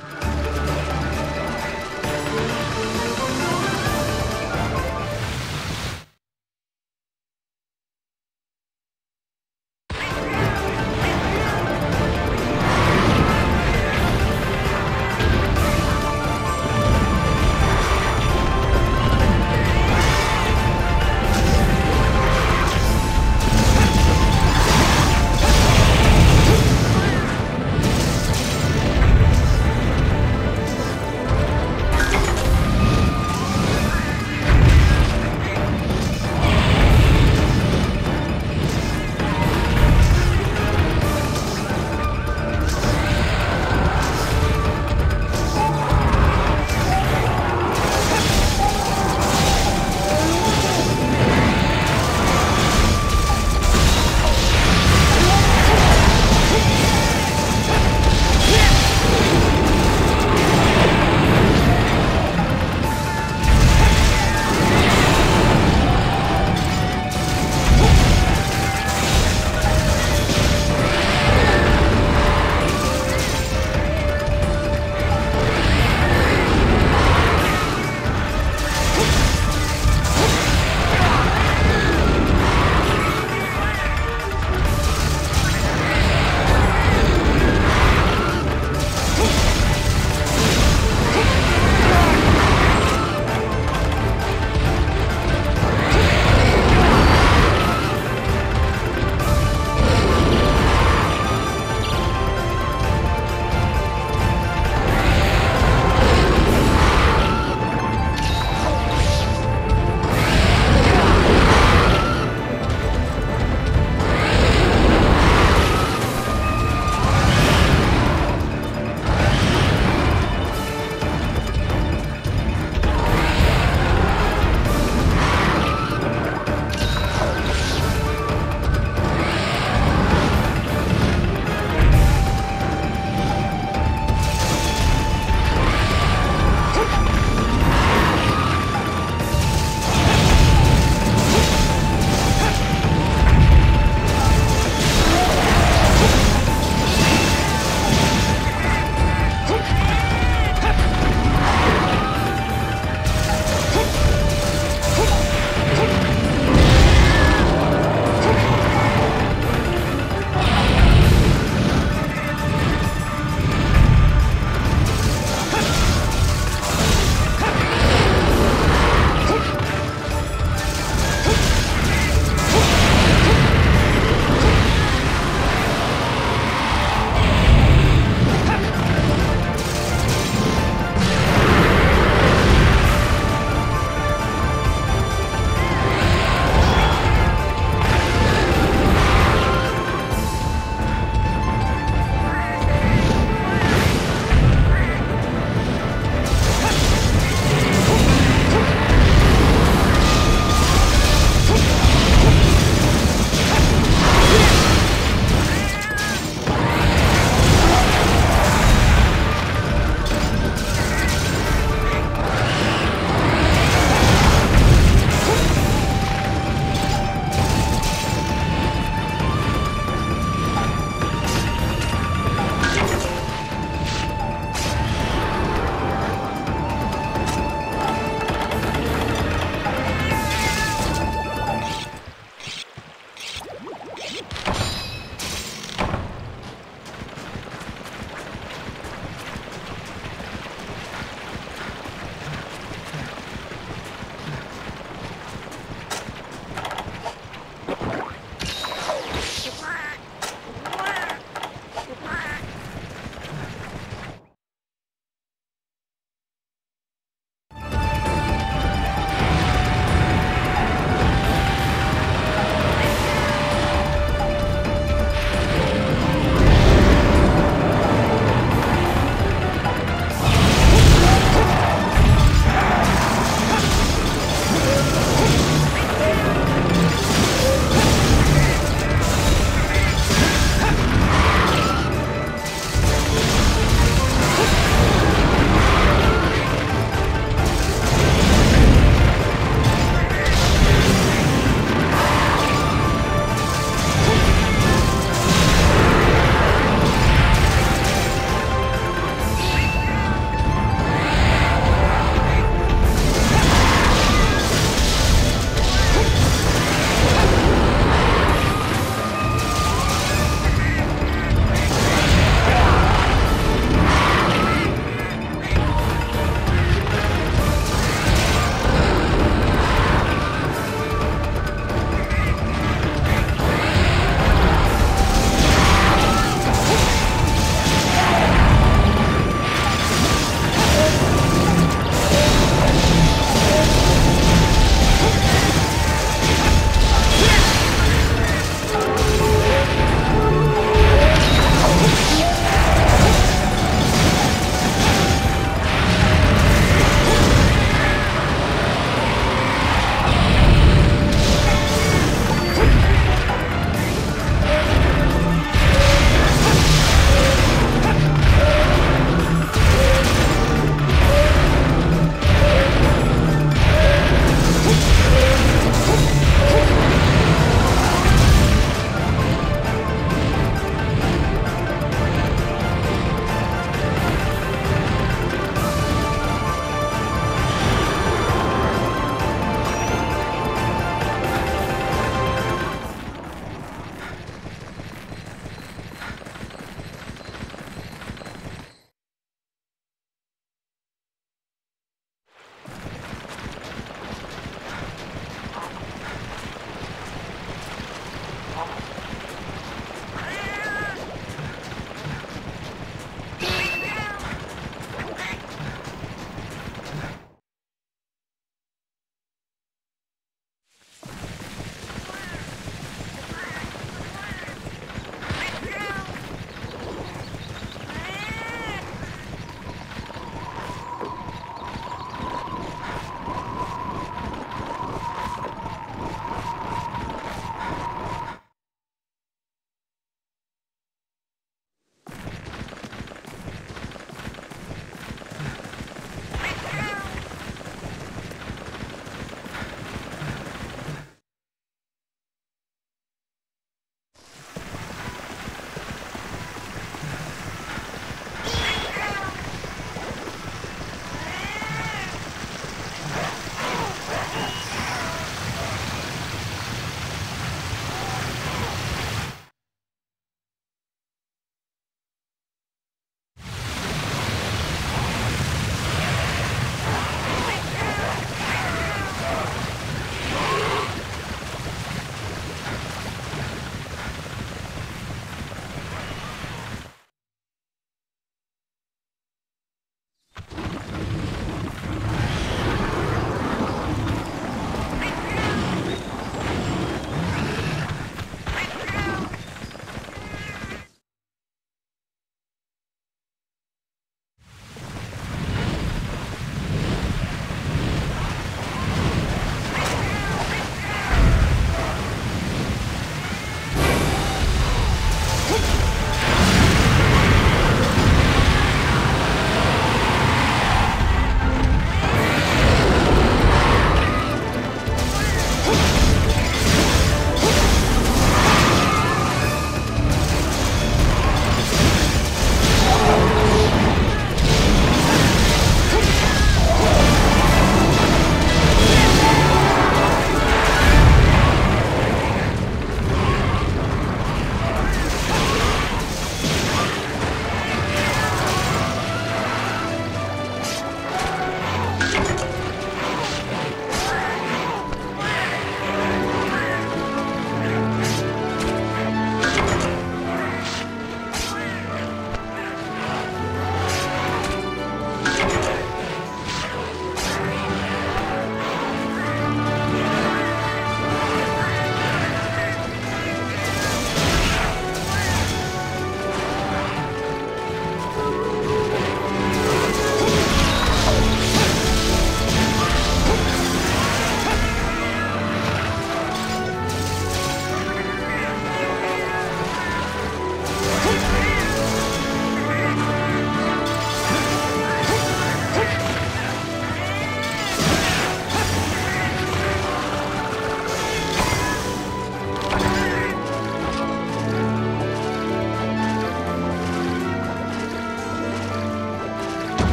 you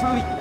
注意